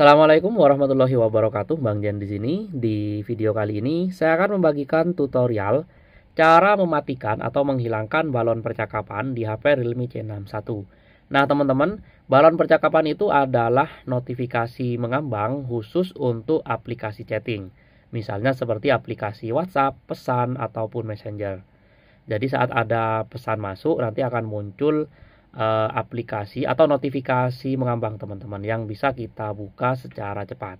Assalamualaikum warahmatullahi wabarakatuh, Bang Jan di sini. Di video kali ini saya akan membagikan tutorial cara mematikan atau menghilangkan balon percakapan di HP Realme C61. Nah, teman-teman, balon percakapan itu adalah notifikasi mengambang khusus untuk aplikasi chatting. Misalnya seperti aplikasi WhatsApp, pesan ataupun Messenger. Jadi saat ada pesan masuk nanti akan muncul uh, aplikasi atau notifikasi mengambang teman-teman yang bisa kita buka secara cepat.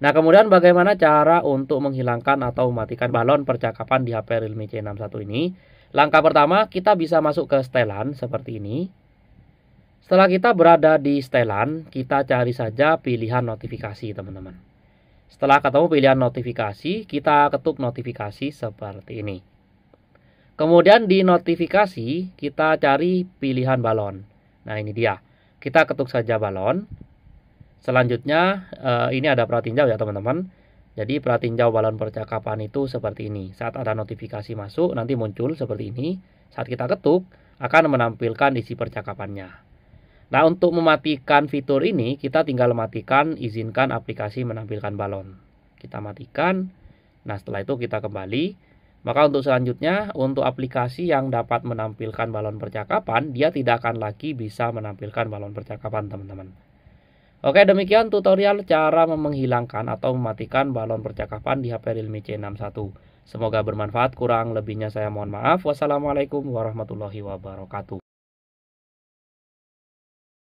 Nah, kemudian bagaimana cara untuk menghilangkan atau mematikan balon percakapan di HP Realme C61 ini? Langkah pertama, kita bisa masuk ke setelan seperti ini. Setelah kita berada di setelan, kita cari saja pilihan notifikasi, teman-teman. Setelah ketemu pilihan notifikasi, kita ketuk notifikasi seperti ini. Kemudian di notifikasi kita cari pilihan balon. Nah ini dia. Kita ketuk saja balon. Selanjutnya eh, ini ada pratinjau ya teman-teman. Jadi pratinjau balon percakapan itu seperti ini. Saat ada notifikasi masuk nanti muncul seperti ini. Saat kita ketuk akan menampilkan isi percakapannya. Nah untuk mematikan fitur ini kita tinggal matikan izinkan aplikasi menampilkan balon. Kita matikan. Nah setelah itu kita kembali. Maka untuk selanjutnya, untuk aplikasi yang dapat menampilkan balon percakapan, dia tidak akan lagi bisa menampilkan balon percakapan, teman-teman. Oke, demikian tutorial cara menghilangkan atau mematikan balon percakapan di HP Realme C61. Semoga bermanfaat, kurang lebihnya saya mohon maaf. Wassalamualaikum warahmatullahi wabarakatuh.